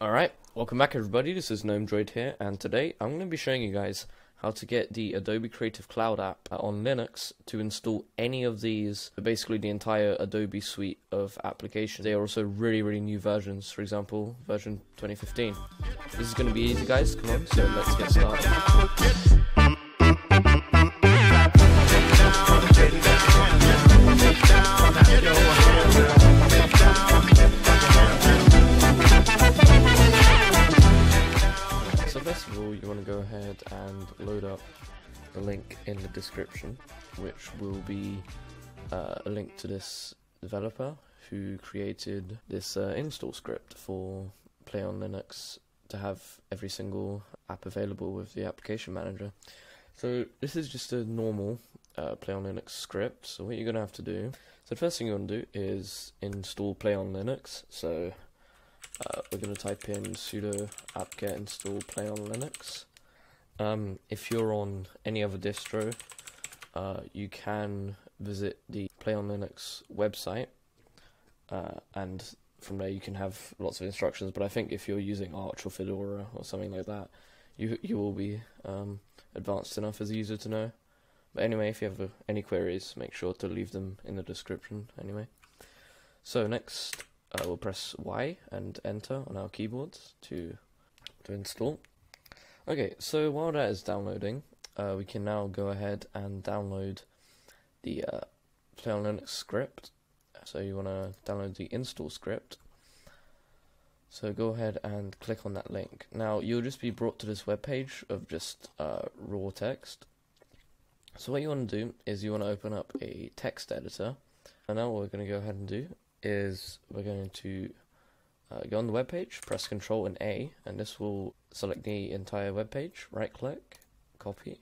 Alright, welcome back everybody, this is Gnome Droid here, and today I'm going to be showing you guys how to get the Adobe Creative Cloud app on Linux to install any of these, basically the entire Adobe suite of applications. They are also really, really new versions, for example, version 2015. This is going to be easy guys, come on, so let's get started. Description, which will be uh, a link to this developer who created this uh, install script for Play on Linux to have every single app available with the application manager. So this is just a normal uh, Play on Linux script. So what you're going to have to do, so the first thing you want to do is install Play on Linux. So uh, we're going to type in sudo apt-get install play on linux um, if you're on any other distro uh, you can visit the play on linux website uh, and from there you can have lots of instructions but i think if you're using arch or fedora or something like that you you will be um, advanced enough as a user to know but anyway if you have uh, any queries make sure to leave them in the description anyway so next uh, we'll press Y and enter on our keyboards to to install. Okay, so while that is downloading, uh, we can now go ahead and download the uh, Play on Linux script. So you want to download the install script. So go ahead and click on that link. Now you'll just be brought to this web page of just uh, raw text. So what you want to do is you want to open up a text editor. And now what we're going to go ahead and do is we're going to uh, go on the web page, press Control and A, and this will select the entire web page. Right click, copy,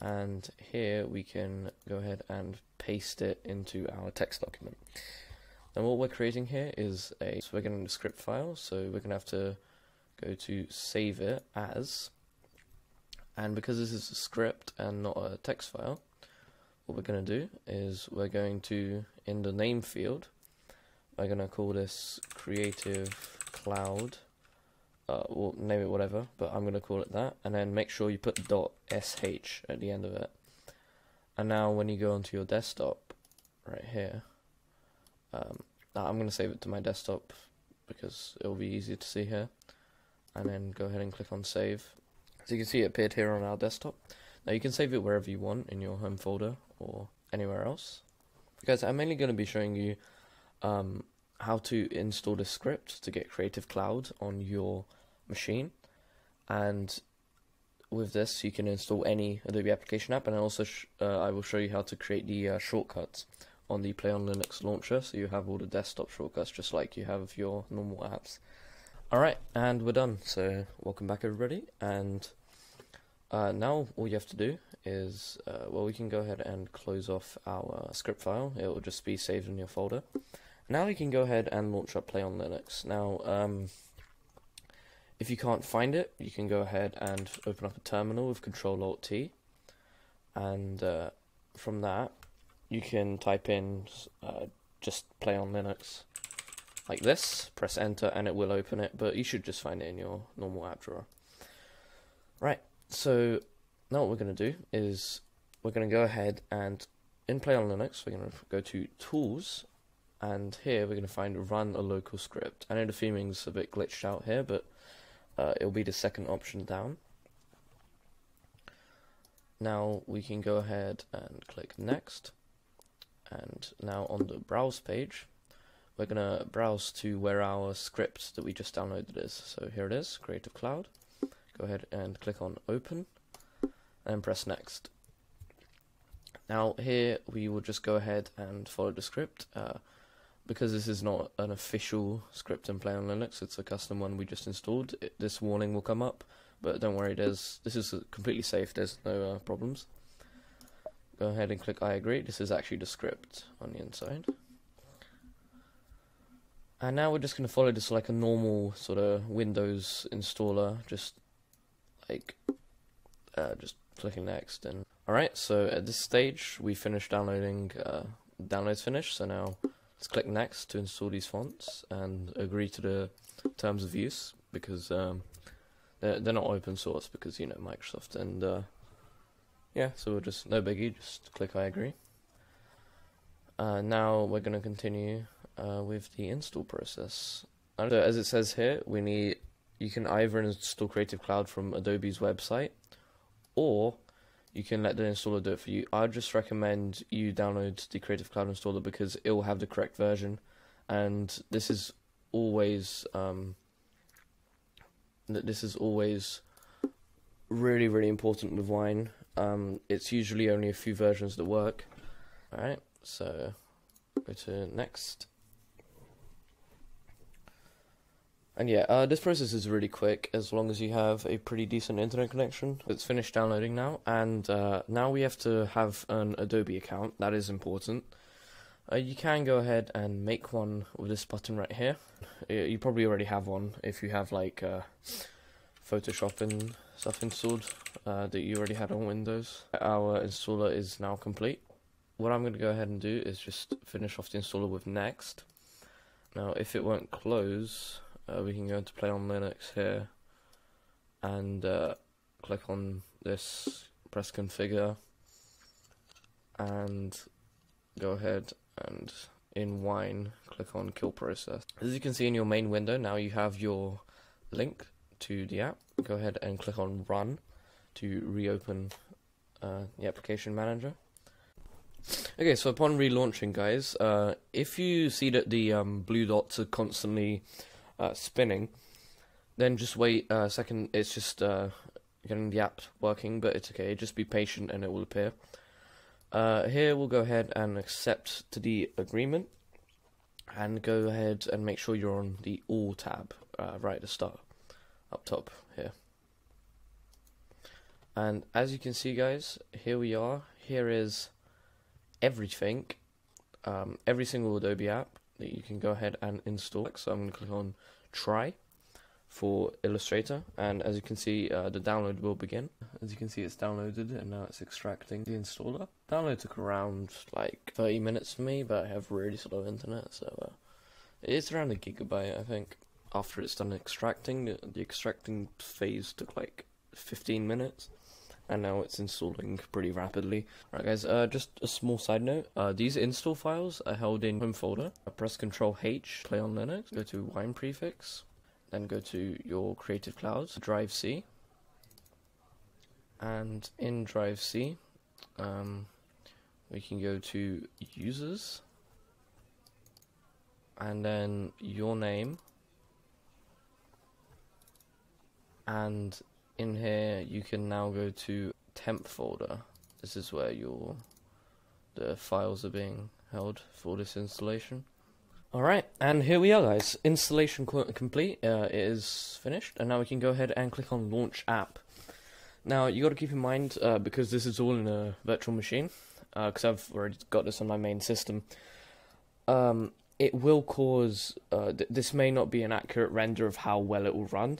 and here we can go ahead and paste it into our text document. And what we're creating here is a so we're getting the script file, so we're gonna have to go to save it as, and because this is a script and not a text file, what we're going to do is we're going to, in the name field, we're going to call this Creative Cloud, uh, we'll name it whatever, but I'm going to call it that, and then make sure you put .sh at the end of it. And now when you go onto your desktop, right here, um, I'm going to save it to my desktop because it will be easier to see here, and then go ahead and click on save. So you can see it appeared here on our desktop. Now you can save it wherever you want in your home folder or anywhere else. Guys, I'm mainly going to be showing you um, how to install the script to get Creative Cloud on your machine. And with this, you can install any Adobe application app, and I also uh, I will show you how to create the uh, shortcuts on the Play on Linux launcher, so you have all the desktop shortcuts just like you have your normal apps. Alright, and we're done. So, welcome back everybody, and uh, now all you have to do is, uh, well, we can go ahead and close off our script file. It will just be saved in your folder. Now we can go ahead and launch up Play on Linux. Now, um, if you can't find it, you can go ahead and open up a terminal with Control Alt T, and uh, from that you can type in uh, just Play on Linux like this. Press Enter, and it will open it. But you should just find it in your normal app drawer. Right. So now what we're going to do is we're going to go ahead and in Play on Linux we're going to go to Tools and here we're going to find Run a Local Script. I know the theming's a bit glitched out here but uh, it'll be the second option down. Now we can go ahead and click Next and now on the Browse page we're going to browse to where our script that we just downloaded is. So here it is, Creative Cloud go ahead and click on open and press next. Now here we will just go ahead and follow the script. Uh, because this is not an official script in Play on Linux, it's a custom one we just installed, it, this warning will come up, but don't worry, there's this is completely safe, there's no uh, problems. Go ahead and click I agree, this is actually the script on the inside. And now we're just going to follow this like a normal sort of Windows installer, just like uh, just clicking next and alright so at this stage we finished downloading uh, downloads finished so now let's click next to install these fonts and agree to the terms of use because um, they're they're not open source because you know Microsoft and uh, yeah, so we'll just no biggie, just click I agree. Uh, now we're going to continue uh, with the install process. So as it says here, we need you can either install Creative Cloud from Adobe's website, or you can let the installer do it for you. I just recommend you download the Creative Cloud installer because it will have the correct version, and this is always um, this is always really really important with Wine. Um, it's usually only a few versions that work. All right, so go to next. And yeah, uh, this process is really quick as long as you have a pretty decent internet connection. It's finished downloading now, and uh, now we have to have an Adobe account. That is important. Uh, you can go ahead and make one with this button right here. You probably already have one if you have like uh, Photoshop and stuff installed uh, that you already had on Windows. Our installer is now complete. What I'm going to go ahead and do is just finish off the installer with next. Now, if it won't close, uh, we can go into play on Linux here and uh, click on this, press configure, and go ahead and in Wine click on kill process. As you can see in your main window, now you have your link to the app. Go ahead and click on run to reopen uh, the application manager. Okay, so upon relaunching, guys, uh, if you see that the um, blue dots are constantly uh, spinning, then just wait a second. It's just uh, getting the app working, but it's okay. Just be patient and it will appear. Uh, here we'll go ahead and accept to the agreement and go ahead and make sure you're on the All tab uh, right at the start, up top here. And as you can see, guys, here we are. Here is everything, um, every single Adobe app that you can go ahead and install. So I'm going to click on Try for Illustrator, and as you can see, uh, the download will begin. As you can see, it's downloaded, and now it's extracting the installer. Download took around like 30 minutes for me, but I have really slow internet, so uh, it's around a gigabyte, I think. After it's done extracting, the, the extracting phase took like 15 minutes and now it's installing pretty rapidly. Alright guys, uh, just a small side note, uh, these install files are held in home folder. I press Control H, play on Linux, go to wine prefix, then go to your Creative Clouds, Drive C, and in Drive C, um, we can go to Users, and then your name, and in here you can now go to temp folder. This is where your the files are being held for this installation. Alright, and here we are guys. Installation complete. Uh, it is finished, and now we can go ahead and click on Launch App. Now, you got to keep in mind, uh, because this is all in a virtual machine, because uh, I've already got this on my main system, um, it will cause, uh, th this may not be an accurate render of how well it will run,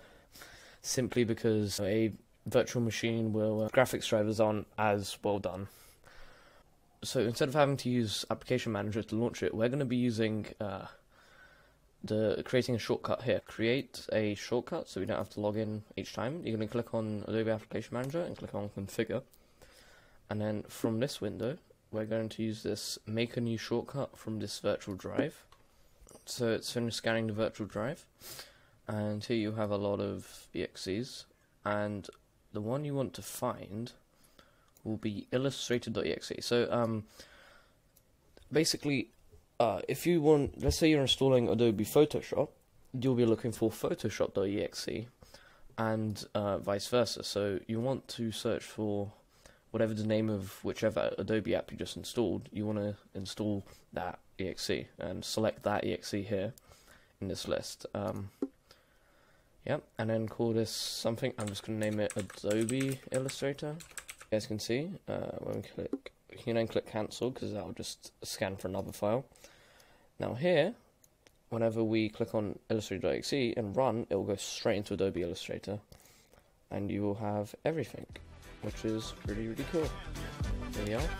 simply because a virtual machine will uh, graphics drivers aren't as well done. So instead of having to use Application Manager to launch it, we're going to be using uh, the creating a shortcut here. Create a shortcut so we don't have to log in each time. You're going to click on Adobe Application Manager and click on Configure. And then from this window, we're going to use this make a new shortcut from this virtual drive. So it's finished scanning the virtual drive and here you have a lot of exes and the one you want to find will be illustrator.exe so um basically uh, if you want let's say you're installing Adobe Photoshop you'll be looking for photoshop.exe and uh, vice versa. So you want to search for whatever the name of whichever Adobe app you just installed you want to install that exe and select that exe here in this list. Um, Yep, and then call this something. I'm just going to name it Adobe Illustrator. As you guys can see uh, when we click, you can then click cancel because that'll just scan for another file. Now here, whenever we click on Illustrator.exe and run, it will go straight into Adobe Illustrator, and you will have everything, which is really really cool. There we are,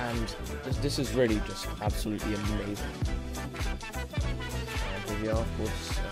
and this, this is really just absolutely amazing. enviar uma força.